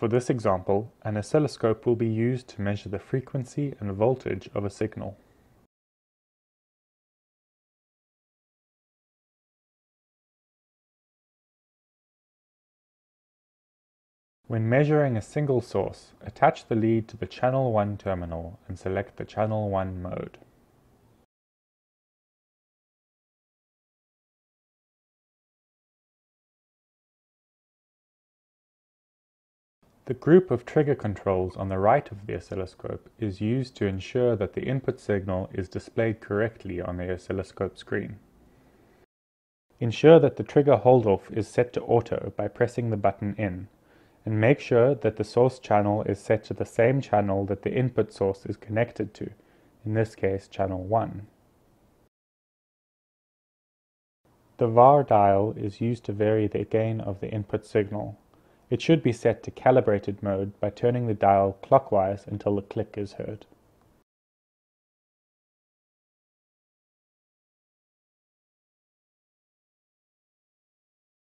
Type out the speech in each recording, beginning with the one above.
For this example, an oscilloscope will be used to measure the frequency and voltage of a signal. When measuring a single source, attach the lead to the channel 1 terminal and select the channel 1 mode. The group of trigger controls on the right of the oscilloscope is used to ensure that the input signal is displayed correctly on the oscilloscope screen. Ensure that the trigger hold-off is set to auto by pressing the button in and make sure that the source channel is set to the same channel that the input source is connected to, in this case channel 1. The VAR dial is used to vary the gain of the input signal. It should be set to calibrated mode by turning the dial clockwise until the click is heard.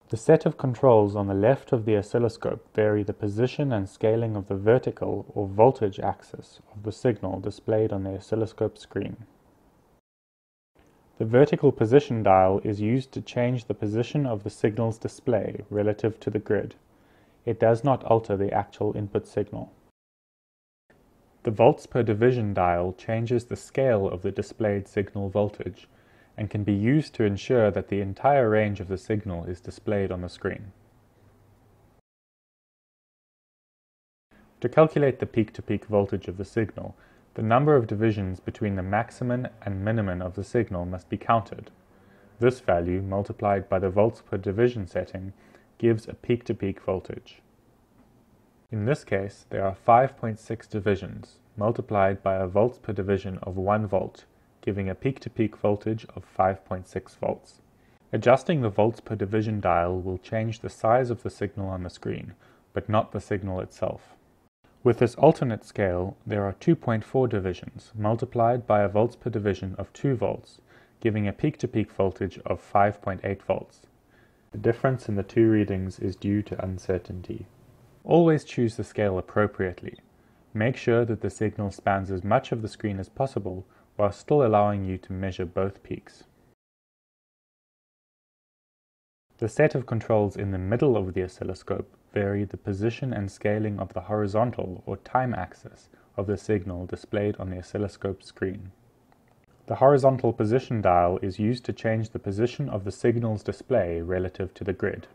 The set of controls on the left of the oscilloscope vary the position and scaling of the vertical or voltage axis of the signal displayed on the oscilloscope screen. The vertical position dial is used to change the position of the signal's display relative to the grid. It does not alter the actual input signal. The volts per division dial changes the scale of the displayed signal voltage and can be used to ensure that the entire range of the signal is displayed on the screen. To calculate the peak-to-peak -peak voltage of the signal, the number of divisions between the maximum and minimum of the signal must be counted. This value, multiplied by the volts per division setting, gives a peak-to-peak -peak voltage. In this case, there are 5.6 divisions, multiplied by a volts per division of 1 volt, giving a peak-to-peak -peak voltage of 5.6 volts. Adjusting the volts per division dial will change the size of the signal on the screen, but not the signal itself. With this alternate scale, there are 2.4 divisions, multiplied by a volts per division of 2 volts, giving a peak-to-peak -peak voltage of 5.8 volts. The difference in the two readings is due to uncertainty. Always choose the scale appropriately. Make sure that the signal spans as much of the screen as possible while still allowing you to measure both peaks. The set of controls in the middle of the oscilloscope vary the position and scaling of the horizontal or time axis of the signal displayed on the oscilloscope screen. The horizontal position dial is used to change the position of the signal's display relative to the grid.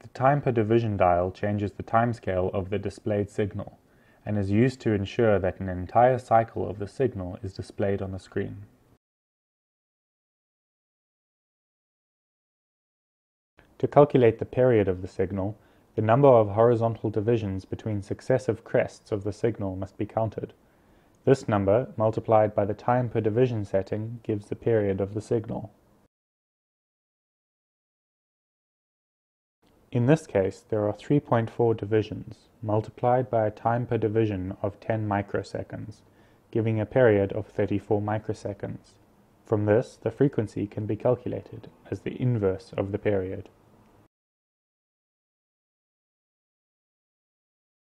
The time per division dial changes the timescale of the displayed signal and is used to ensure that an entire cycle of the signal is displayed on the screen. To calculate the period of the signal, the number of horizontal divisions between successive crests of the signal must be counted. This number, multiplied by the time per division setting, gives the period of the signal. In this case, there are 3.4 divisions, multiplied by a time per division of 10 microseconds, giving a period of 34 microseconds. From this, the frequency can be calculated as the inverse of the period.